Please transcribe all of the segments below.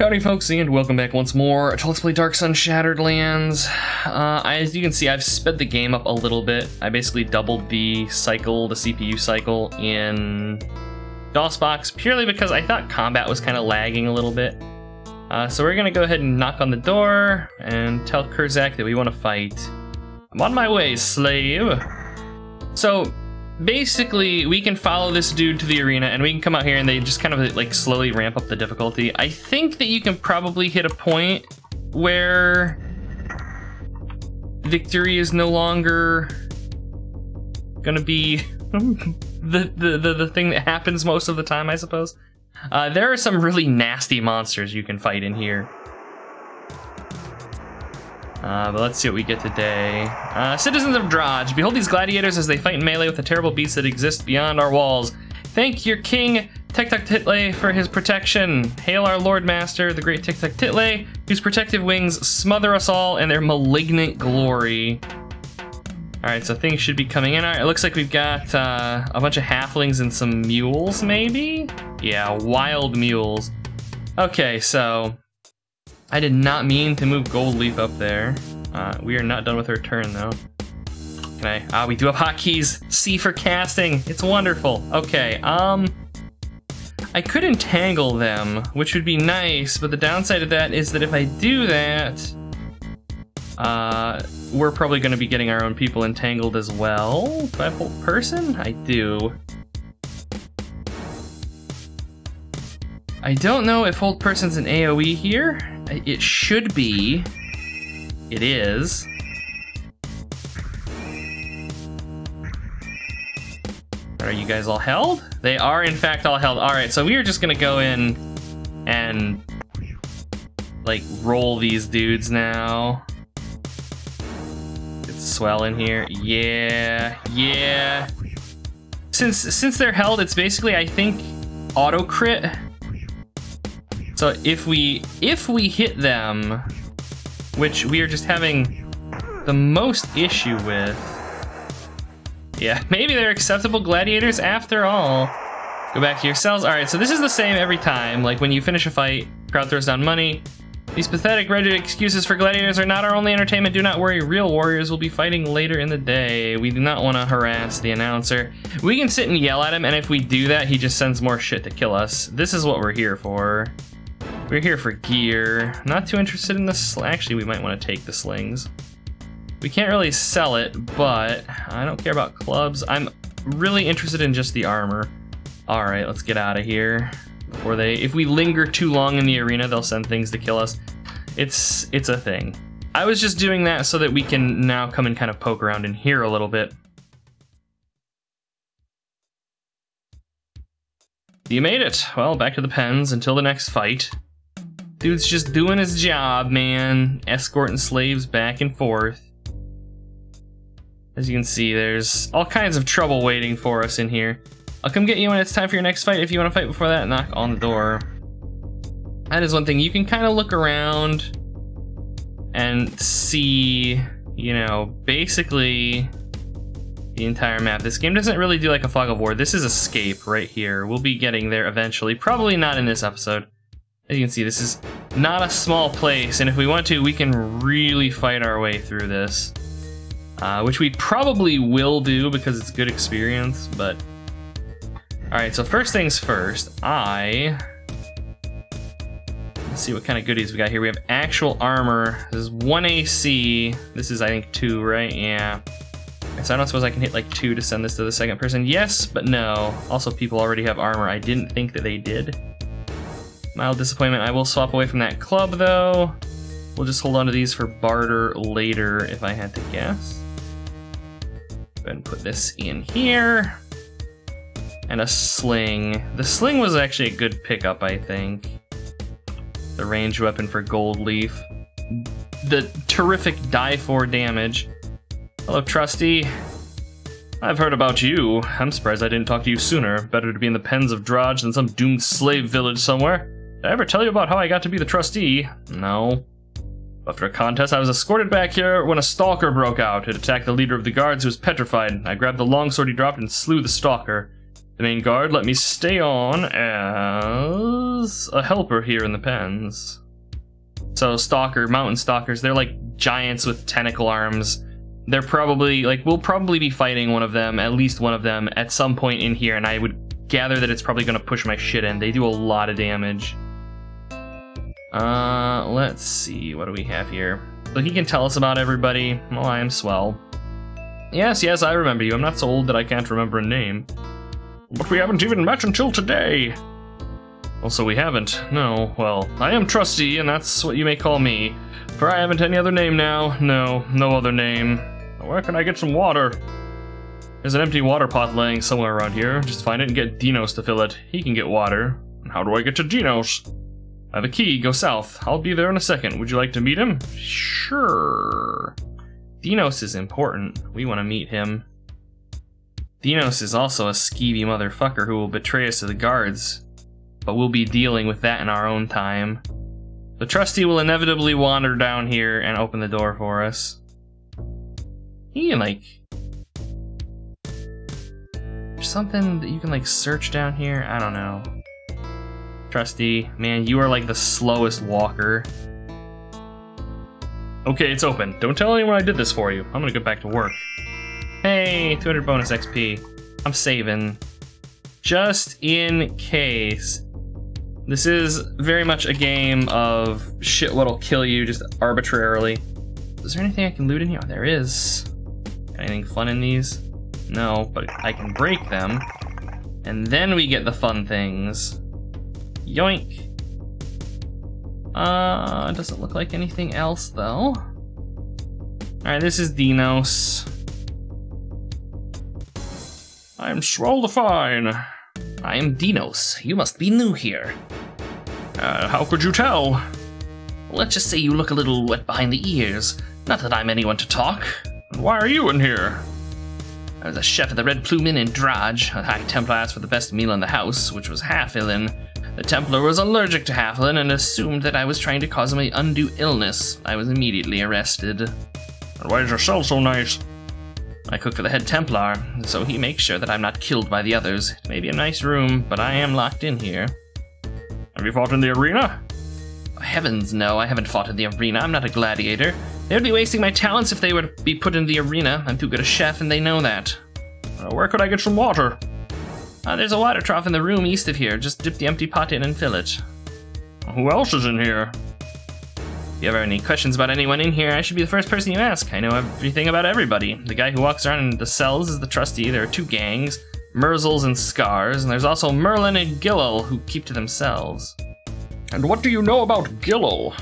Howdy folks and welcome back once more to Let's Play Dark Sun Shattered Lands. Uh, as you can see I've sped the game up a little bit. I basically doubled the cycle, the CPU cycle in DOSBox purely because I thought combat was kind of lagging a little bit. Uh, so we're gonna go ahead and knock on the door and tell Kurzak that we want to fight. I'm on my way, slave. So basically we can follow this dude to the arena and we can come out here and they just kind of like slowly ramp up the difficulty. I think that you can probably hit a point where victory is no longer gonna be the, the, the, the thing that happens most of the time, I suppose. Uh, there are some really nasty monsters you can fight in here. Uh, but let's see what we get today. Uh, citizens of Draj, behold these gladiators as they fight in melee with the terrible beasts that exist beyond our walls. Thank your king, Tectuktitlay, for his protection. Hail our Lord Master, the great Tectuktitlay, whose protective wings smother us all in their malignant glory. Alright, so things should be coming in. Alright, it looks like we've got uh, a bunch of halflings and some mules, maybe? Yeah, wild mules. Okay, so I did not mean to move Gold Leaf up there. Uh, we are not done with her turn, though. Can I? Ah, we do have hotkeys. C for casting. It's wonderful. Okay, um... I could entangle them, which would be nice, but the downside of that is that if I do that, uh, we're probably going to be getting our own people entangled as well. Do I hold person? I do. I don't know if hold person's an AoE here. It should be. It is. Are you guys all held? They are in fact all held. All right, so we are just gonna go in and like roll these dudes now. It's swell in here. Yeah, yeah. Since since they're held, it's basically I think auto crit so if we if we hit them, which we are just having the most issue with, yeah, maybe they're acceptable gladiators after all. Go back to your cells. All right, so this is the same every time. Like when you finish a fight, crowd throws down money. These pathetic rigid excuses for gladiators are not our only entertainment. Do not worry, real warriors will be fighting later in the day. We do not want to harass the announcer. We can sit and yell at him, and if we do that, he just sends more shit to kill us. This is what we're here for. We're here for gear. Not too interested in this. Actually, we might want to take the slings. We can't really sell it, but I don't care about clubs. I'm really interested in just the armor. All right, let's get out of here. Before they, if we linger too long in the arena, they'll send things to kill us. It's it's a thing. I was just doing that so that we can now come and kind of poke around in here a little bit. You made it. Well, back to the pens until the next fight. Dude's just doing his job, man. Escorting slaves back and forth. As you can see, there's all kinds of trouble waiting for us in here. I'll come get you when it's time for your next fight. If you want to fight before that, knock on the door. That is one thing. You can kind of look around and see, you know, basically the entire map. This game doesn't really do like a fog of war. This is escape right here. We'll be getting there eventually. Probably not in this episode. As you can see, this is not a small place, and if we want to, we can really fight our way through this. Uh, which we probably will do because it's good experience, but... Alright, so first things first, I... Let's see what kind of goodies we got here. We have actual armor. This is 1 AC. This is, I think, 2, right? Yeah. So I don't suppose I can hit like 2 to send this to the second person. Yes, but no. Also, people already have armor. I didn't think that they did. Mild disappointment. I will swap away from that club, though. We'll just hold on to these for barter later, if I had to guess. Go ahead and put this in here. And a sling. The sling was actually a good pickup, I think. The range weapon for Gold Leaf. The terrific die for damage. Hello, Trusty. I've heard about you. I'm surprised I didn't talk to you sooner. Better to be in the pens of Draj than some doomed slave village somewhere. Did I ever tell you about how I got to be the trustee? No. After a contest, I was escorted back here when a stalker broke out. It attacked the leader of the guards who was petrified. I grabbed the longsword he dropped and slew the stalker. The main guard let me stay on as a helper here in the pens. So stalker, mountain stalkers, they're like giants with tentacle arms. They're probably like we'll probably be fighting one of them, at least one of them, at some point in here, and I would gather that it's probably gonna push my shit in. They do a lot of damage. Uh, let's see, what do we have here? So he can tell us about everybody. Well, I am swell. Yes, yes, I remember you. I'm not so old that I can't remember a name. But we haven't even met until today. Also, we haven't. No, well, I am Trusty, and that's what you may call me. For I haven't any other name now. No, no other name. Where can I get some water? There's an empty water pot laying somewhere around here. Just find it and get Dinos to fill it. He can get water. How do I get to Dinos? I have a key. Go south. I'll be there in a second. Would you like to meet him? Sure. Dinos is important. We want to meet him. Dinos is also a skeevy motherfucker who will betray us to the guards, but we'll be dealing with that in our own time. The trusty will inevitably wander down here and open the door for us. He like... There's something that you can like search down here? I don't know. Trusty, man, you are like the slowest walker. Okay, it's open. Don't tell anyone I did this for you. I'm gonna get back to work. Hey, 200 bonus XP. I'm saving. Just in case. This is very much a game of shit what'll kill you just arbitrarily. Is there anything I can loot in here? Oh, there is. Anything fun in these? No, but I can break them. And then we get the fun things. Yoink. Uh, doesn't look like anything else though. Alright, this is Dinos. I'm Swell the Fine. I am Dinos. You must be new here. Uh, how could you tell? Let's just say you look a little wet behind the ears. Not that I'm anyone to talk. Why are you in here? I was a chef at the Red Plume Inn in Draj. A High Templar asked for the best meal in the house, which was half-illen. The Templar was allergic to half-illen and assumed that I was trying to cause him an undue illness. I was immediately arrested. Why is your cell so nice? I cook for the head Templar, so he makes sure that I'm not killed by the others. It may be a nice room, but I am locked in here. Have you fought in the arena? Oh, heavens, no, I haven't fought in the arena. I'm not a gladiator. They would be wasting my talents if they were to be put in the arena. I'm too good a chef, and they know that. Uh, where could I get some water? Uh, there's a water trough in the room east of here. Just dip the empty pot in and fill it. Who else is in here? If you ever have any questions about anyone in here, I should be the first person you ask. I know everything about everybody. The guy who walks around in the cells is the trustee. There are two gangs, Merzels and Scars, and there's also Merlin and Gillel, who keep to themselves. And what do you know about Gillel?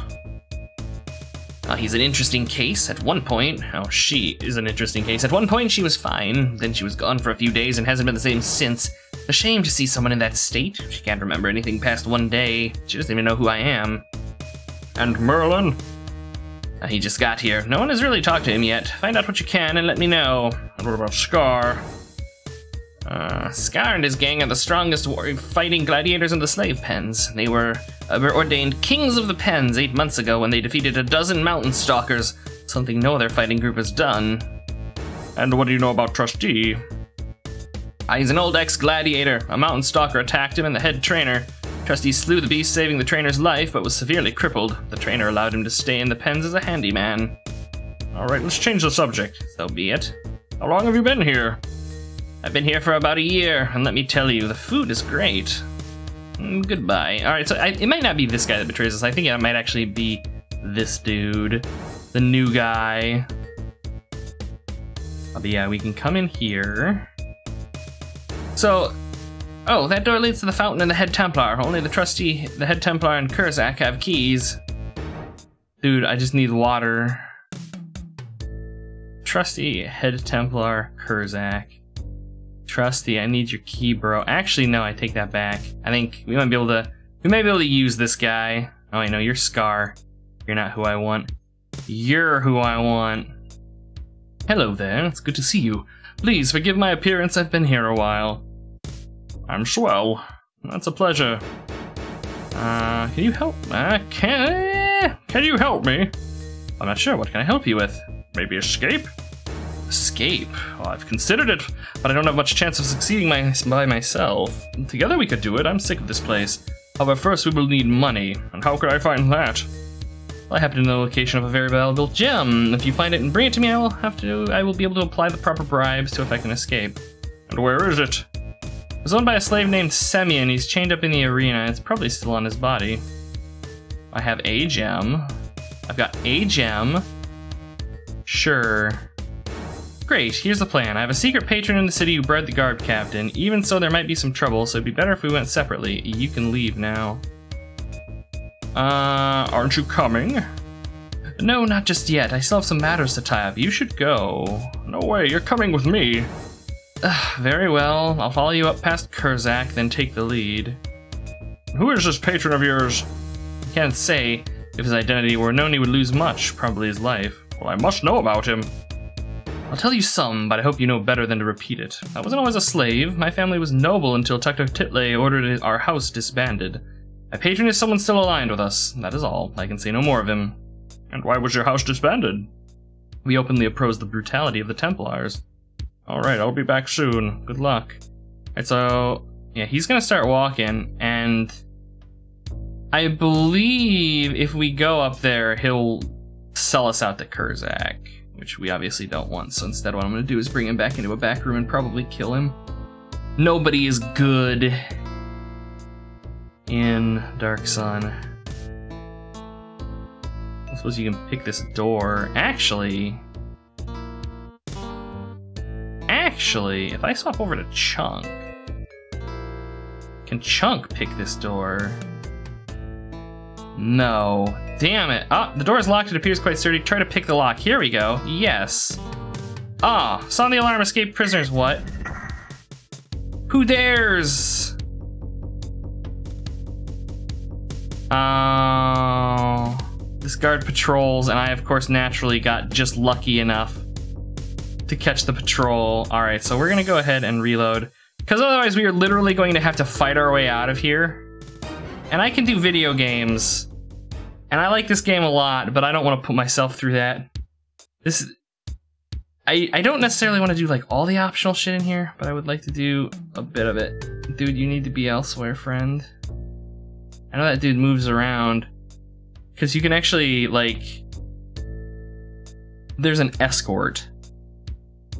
Uh, he's an interesting case. At one point, oh, she is an interesting case. At one point, she was fine. Then she was gone for a few days and hasn't been the same since. A shame to see someone in that state. She can't remember anything past one day. She doesn't even know who I am. And Merlin? Uh, he just got here. No one has really talked to him yet. Find out what you can and let me know. What about Scar? Uh, Scar and his gang are the strongest fighting gladiators in the slave pens. They were, uh, were ordained kings of the pens eight months ago when they defeated a dozen mountain stalkers, something no other fighting group has done. And what do you know about Trustee? Uh, he's an old ex-gladiator. A mountain stalker attacked him and the head trainer, Trustee slew the beast, saving the trainer's life, but was severely crippled. The trainer allowed him to stay in the pens as a handyman. Alright, let's change the subject. So be it. How long have you been here? I've been here for about a year, and let me tell you, the food is great. Mm, goodbye. Alright, so I, it might not be this guy that betrays us. I think it might actually be this dude. The new guy. But yeah, we can come in here. So, Oh, that door leads to the fountain and the head Templar. Only the trusty, the head Templar, and Kurzak have keys. Dude, I just need water. Trusty, head Templar, Kurzak. Trusty, I need your key, bro. Actually, no, I take that back. I think we might be able to, we might be able to use this guy. Oh, I know, you're Scar. You're not who I want. You're who I want. Hello there, it's good to see you. Please forgive my appearance, I've been here a while. I'm swell. That's a pleasure. Uh, can you help? Uh, can, can you help me? I'm not sure. What can I help you with? Maybe escape? Escape? Well, I've considered it, but I don't have much chance of succeeding my, by myself. Together we could do it. I'm sick of this place. However, first we will need money. And how could I find that? Well, I happen to know the location of a very valuable gem. If you find it and bring it to me, I will have to. I will be able to apply the proper bribes to effect an escape. And where is it? It was owned by a slave named Semyon. He's chained up in the arena. It's probably still on his body. I have a gem. I've got a gem. Sure. Great, here's the plan. I have a secret patron in the city who bred the guard captain. Even so, there might be some trouble, so it'd be better if we went separately. You can leave now. Uh, aren't you coming? No, not just yet. I still have some matters to tie up. You should go. No way, you're coming with me. very well. I'll follow you up past Kurzak, then take the lead. Who is this patron of yours? I can't say. If his identity were known, he would lose much, probably his life. Well, I must know about him. I'll tell you some, but I hope you know better than to repeat it. I wasn't always a slave. My family was noble until Tectuktitlay ordered our house disbanded. My patron is someone still aligned with us. That is all. I can say no more of him. And why was your house disbanded? We openly opposed the brutality of the Templars. Alright, I'll be back soon. Good luck. Alright, so... Yeah, he's gonna start walking, and... I believe if we go up there, he'll sell us out to Kurzak, which we obviously don't want. So instead, what I'm going to do is bring him back into a back room and probably kill him. Nobody is good in Dark Sun. I suppose you can pick this door. Actually, actually, if I swap over to Chunk, can Chunk pick this door? No. Damn it. Ah, the door is locked. It appears quite sturdy. Try to pick the lock. Here we go. Yes. Ah, sound the alarm. Escape prisoners. What? Who dares? Oh. This guard patrols, and I, of course, naturally got just lucky enough to catch the patrol. All right, so we're going to go ahead and reload. Because otherwise we are literally going to have to fight our way out of here. And I can do video games and I like this game a lot, but I don't want to put myself through that. This I, I don't necessarily want to do like all the optional shit in here, but I would like to do a bit of it. Dude, you need to be elsewhere, friend. I know that dude moves around. Because you can actually, like... There's an escort.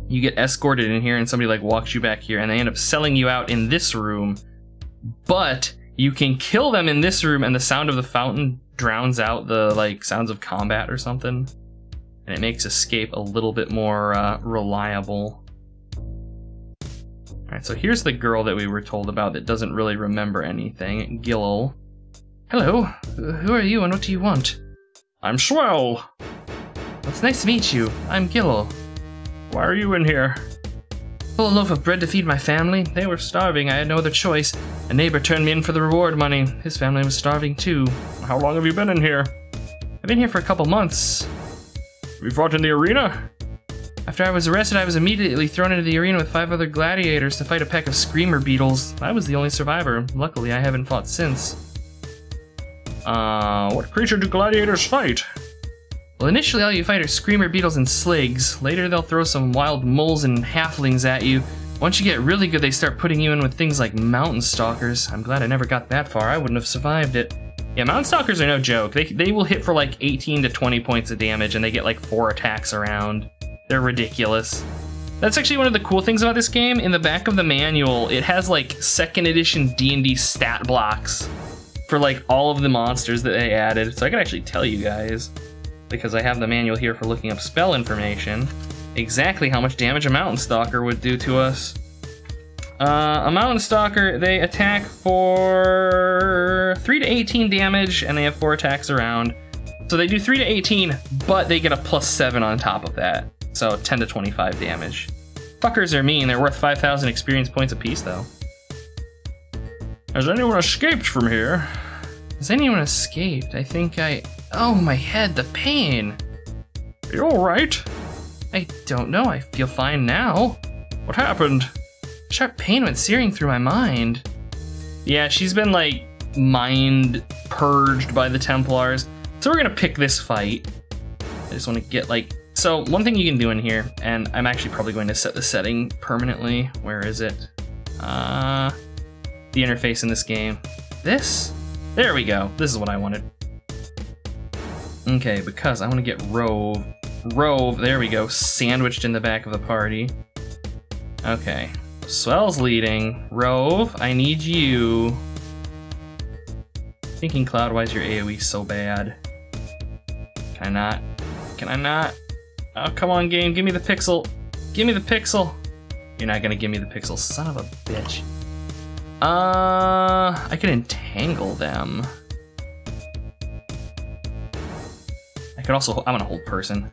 You get escorted in here and somebody like walks you back here and they end up selling you out in this room. But you can kill them in this room and the sound of the fountain drowns out the like sounds of combat or something, and it makes escape a little bit more uh, reliable. All right, so here's the girl that we were told about that doesn't really remember anything, Gillel. Hello, who are you and what do you want? I'm Swell. It's nice to meet you. I'm Gillel. Why are you in here? Full loaf of bread to feed my family. They were starving. I had no other choice. A neighbor turned me in for the reward money. His family was starving too. How long have you been in here? I've been here for a couple months. We fought in the arena? After I was arrested, I was immediately thrown into the arena with five other gladiators to fight a pack of screamer beetles. I was the only survivor. Luckily, I haven't fought since. Uh, what creature do gladiators fight? Well, initially all you fight are screamer beetles and sligs. Later they'll throw some wild moles and halflings at you. Once you get really good, they start putting you in with things like mountain stalkers. I'm glad I never got that far. I wouldn't have survived it. Yeah, mountain stalkers are no joke. They, they will hit for like 18 to 20 points of damage and they get like four attacks around. They're ridiculous. That's actually one of the cool things about this game. In the back of the manual, it has like second edition D&D stat blocks for like all of the monsters that they added. So I can actually tell you guys because I have the manual here for looking up spell information, exactly how much damage a Mountain Stalker would do to us. Uh, a Mountain Stalker, they attack for 3 to 18 damage, and they have 4 attacks around. So they do 3 to 18, but they get a plus 7 on top of that. So 10 to 25 damage. Fuckers are mean, they're worth 5,000 experience points apiece, though. Has anyone escaped from here? Has anyone escaped? I think I... Oh, my head, the pain. Are you alright? I don't know, I feel fine now. What happened? Sharp pain went searing through my mind. Yeah, she's been, like, mind purged by the Templars. So we're gonna pick this fight. I just want to get, like, So one thing you can do in here, and I'm actually probably going to set the setting permanently. Where is it? Uh, the interface in this game. This? There we go. This is what I wanted. Okay, because I want to get Rove. Rove, there we go, sandwiched in the back of the party. Okay, Swell's leading. Rove, I need you. Stinking Cloud, why is your AoE so bad? Can I not? Can I not? Oh, come on, game, give me the pixel. Give me the pixel. You're not gonna give me the pixel, son of a bitch. Uh, I can entangle them. I could also, I'm gonna hold person.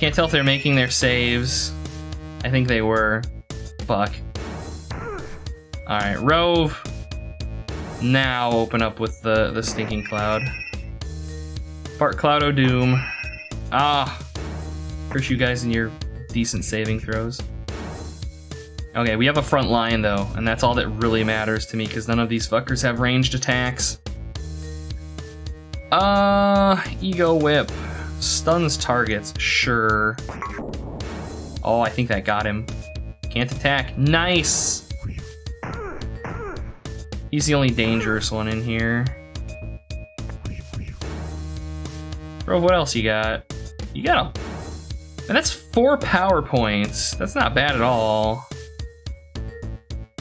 Can't tell if they're making their saves. I think they were. Fuck. Alright, Rove. Now open up with the, the stinking cloud. Fart Cloud O'Doom. Ah. Curse you guys in your decent saving throws. Okay, we have a front line though, and that's all that really matters to me because none of these fuckers have ranged attacks. Uh, Ego Whip. Stuns targets, sure. Oh, I think that got him. Can't attack. Nice! He's the only dangerous one in here. Bro, what else you got? You got a... And that's four power points. That's not bad at all.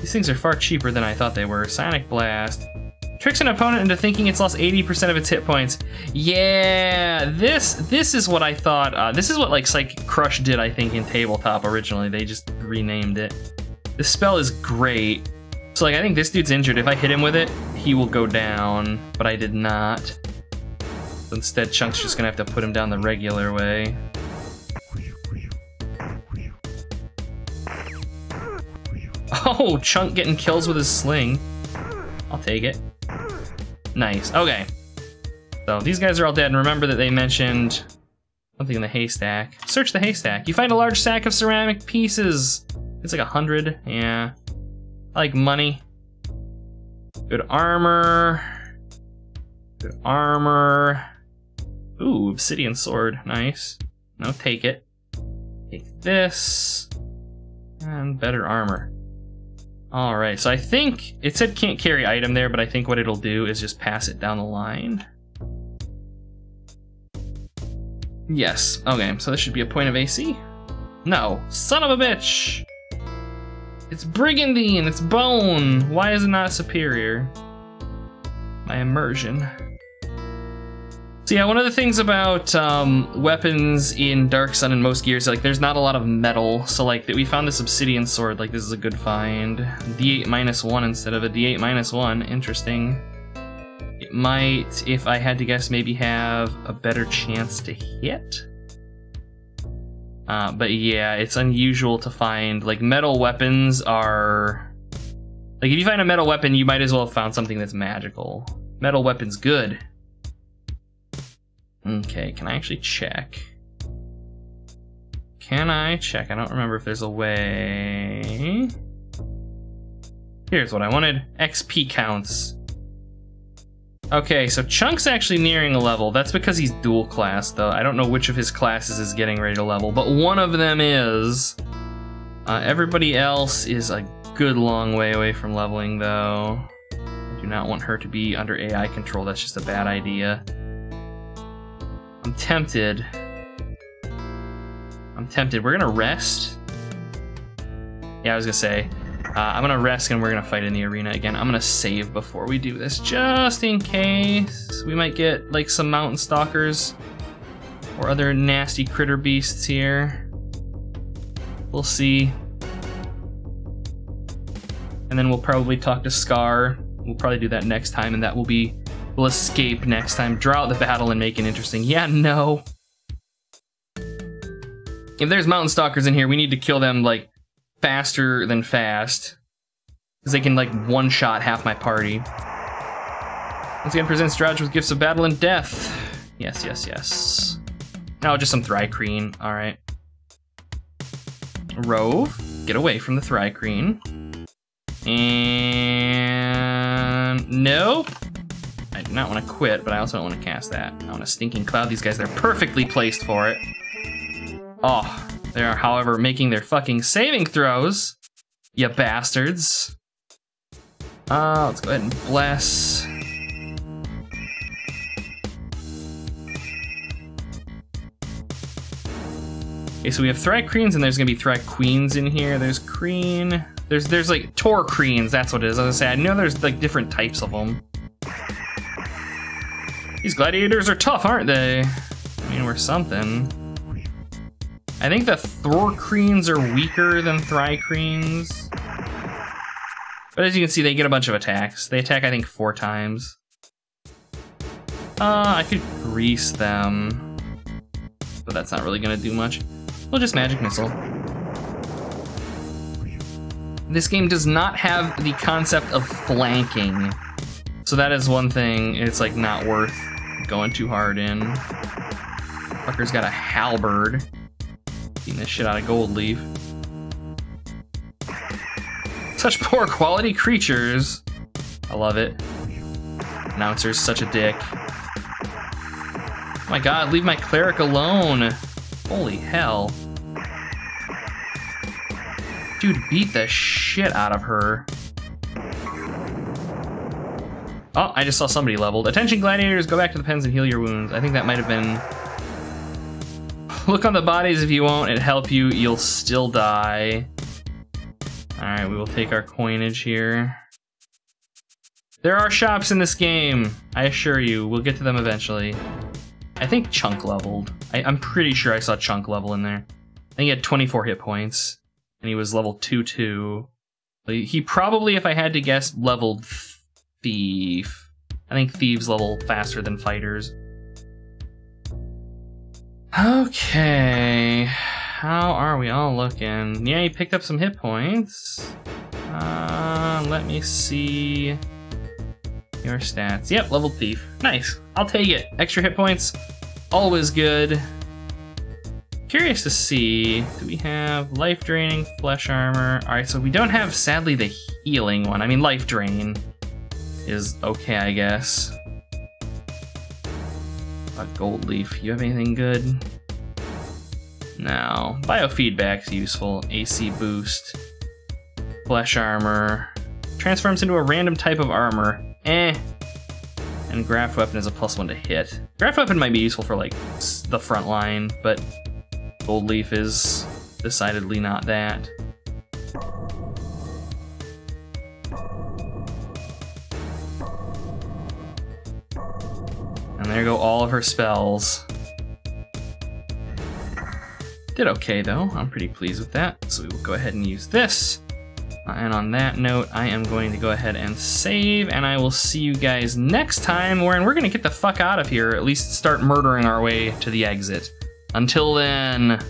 These things are far cheaper than I thought they were. Psionic Blast. Tricks an opponent into thinking it's lost 80% of its hit points. Yeah, this this is what I thought. Uh, this is what like Psychic Crush did, I think, in tabletop originally. They just renamed it. This spell is great. So like, I think this dude's injured. If I hit him with it, he will go down, but I did not. Instead, Chunk's just gonna have to put him down the regular way. Oh, Chunk getting kills with his sling. I'll take it. Nice. Okay. So these guys are all dead, and remember that they mentioned something in the haystack. Search the haystack. You find a large sack of ceramic pieces. It's like a hundred. Yeah. I like money. Good armor. Good armor. Ooh, obsidian sword. Nice. No, take it. Take this. And better armor. All right, so I think it said can't carry item there, but I think what it'll do is just pass it down the line. Yes, okay, so this should be a point of AC. No, son of a bitch! It's Brigandine, it's Bone! Why is it not superior? My immersion. So yeah, one of the things about um, weapons in Dark Sun and most gears, like there's not a lot of metal. So like we found this obsidian sword, like this is a good find. D8 minus one instead of a D8 minus one, interesting. It might, if I had to guess, maybe have a better chance to hit. Uh, but yeah, it's unusual to find, like metal weapons are, like if you find a metal weapon, you might as well have found something that's magical. Metal weapon's good. Okay, can I actually check? Can I check? I don't remember if there's a way. Here's what I wanted. XP counts. Okay, so Chunk's actually nearing a level. That's because he's dual class, though. I don't know which of his classes is getting ready to level, but one of them is. Uh, everybody else is a good long way away from leveling, though. I do not want her to be under AI control. That's just a bad idea. I'm tempted. I'm tempted. We're gonna rest. Yeah, I was gonna say. Uh, I'm gonna rest and we're gonna fight in the arena again. I'm gonna save before we do this, just in case. We might get like some mountain stalkers or other nasty critter beasts here. We'll see. And then we'll probably talk to Scar. We'll probably do that next time, and that will be We'll escape next time. Draw out the battle and make it interesting. Yeah, no. If there's mountain stalkers in here, we need to kill them, like, faster than fast. Because they can, like, one-shot half my party. Once again, presents Draj with gifts of battle and death. Yes, yes, yes. Now just some Thri-kreen. Alright. Rove, get away from the Thri-kreen. And... Nope. I do not want to quit, but I also don't want to cast that. I want a Stinking Cloud. These guys, they're perfectly placed for it. Oh, they are, however, making their fucking saving throws. You bastards. Uh, let's go ahead and bless. Okay, so we have Thri-Kreens and there's gonna be Thri-Queens in here. There's Kreen. There's there's like Tohr-Kreens, that's what it is. I was gonna say, I know there's like different types of them. These gladiators are tough, aren't they? I mean, we're something. I think the Tohr-Kreens are weaker than Thri-Kreens. But as you can see, they get a bunch of attacks. They attack, I think, four times. Uh, I could grease them. But that's not really gonna do much. We'll just Magic Missile. This game does not have the concept of flanking. So that is one thing it's like not worth going too hard in. Fucker's got a halberd. Beating the shit out of Gold Leaf. Such poor quality creatures. I love it. Announcer's such a dick. Oh my god, leave my cleric alone. Holy hell. Dude, beat the shit out of her. Oh, I just saw somebody leveled. Attention gladiators, go back to the pens and heal your wounds. I think that might have been... Look on the bodies if you won't, it help you, you'll still die. Alright, we will take our coinage here. There are shops in this game, I assure you. We'll get to them eventually. I think Chunk leveled. I, am pretty sure I saw Chunk level in there. I think he had 24 hit points, and he was level 2-2. He probably, if I had to guess, leveled Thief. I think Thieves level faster than Fighters. Okay, how are we all looking? Yeah, you picked up some hit points. Uh, let me see your stats. Yep, level thief. Nice. I'll take it. Extra hit points, always good. Curious to see, do we have life draining, flesh armor? All right, so we don't have, sadly, the healing one. I mean, life drain is okay, I guess. A gold leaf, you have anything good? No. Biofeedback's useful. AC boost. Flesh armor. Transforms into a random type of armor. Eh. And Graft Weapon is a plus one to hit. Graft Weapon might be useful for like the front line, but Gold Leaf is decidedly not that. And there go all of her spells. Did okay though, I'm pretty pleased with that. So we will go ahead and use this. Uh, and on that note, I am going to go ahead and save, and I will see you guys next time, wherein we're gonna get the fuck out of here, at least start murdering our way to the exit. Until then,